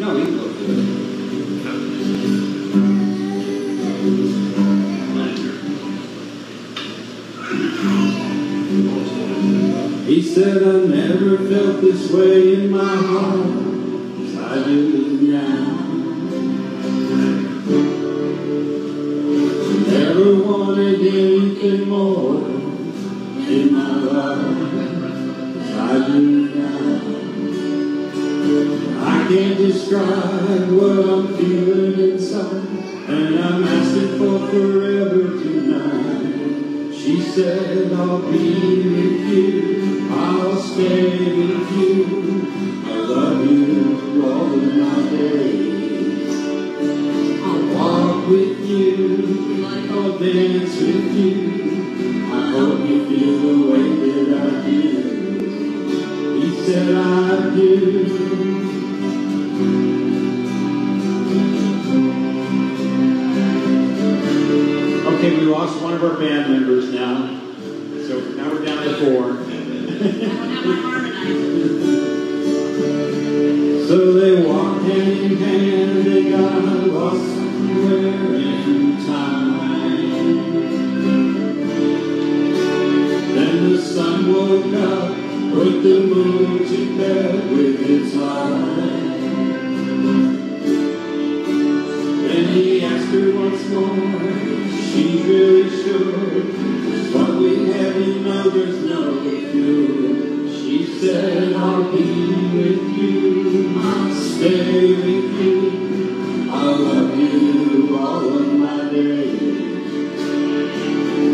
No, you can go through it. He said, I never felt this way in my heart as I do now. Never wanted anything more in my life as I do now. Can't describe what I'm feeling inside, and I'm asking for forever tonight. She said, I'll be with you, I'll stay with you, I love you all of my days. I'll walk with you, I'll dance with you, I hope you feel the way that I do. He said, I do. Lost one of our band members now. So now we're down to four. So they walked hand in hand, they got lost somewhere in time. Then the sun woke up, put the moon to bed with its light. In others no cure. She said, I'll be with you, I'll stay with you, I'll love you all of my days.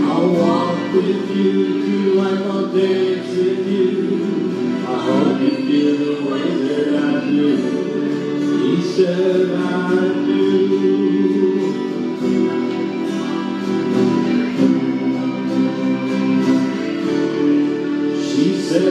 I'll walk with you through life, I'll dance with you, I hope you feel the way that I do. He said, I do.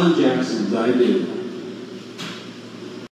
Alan Jackson's I Do.